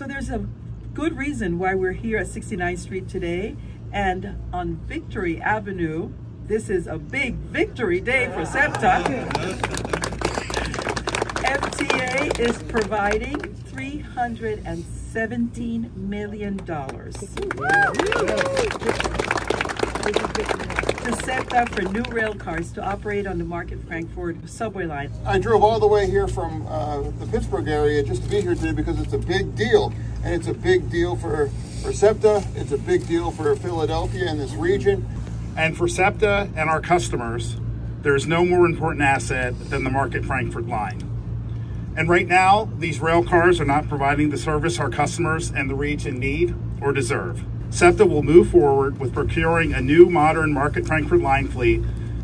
So there's a good reason why we're here at 69th Street today and on Victory Avenue. This is a big victory day for SEPTA. FTA is providing $317 million to SEPTA for new rail cars to operate on the Market Frankford subway line. I drove all the way here from uh, the Pittsburgh area just to be here today because it's a big deal. And it's a big deal for, for SEPTA, it's a big deal for Philadelphia and this region. And for SEPTA and our customers, there's no more important asset than the Market Frankford line. And right now, these rail cars are not providing the service our customers and the region need or deserve. SEPTA will move forward with procuring a new modern Market Frankford line fleet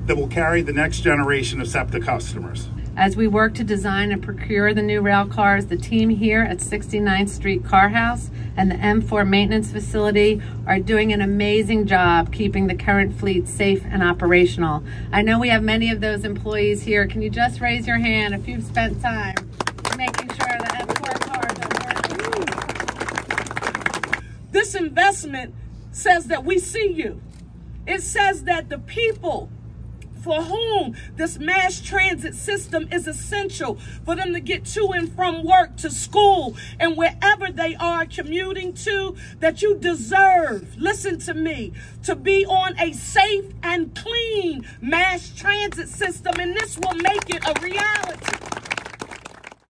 that will carry the next generation of SEPTA customers. As we work to design and procure the new rail cars, the team here at 69th Street Car House and the M4 Maintenance Facility are doing an amazing job keeping the current fleet safe and operational. I know we have many of those employees here. Can you just raise your hand if you've spent time making sure the M4 cars are working? This investment says that we see you. It says that the people for whom this mass transit system is essential for them to get to and from work to school and wherever they are commuting to that you deserve listen to me to be on a safe and clean mass transit system and this will make it a reality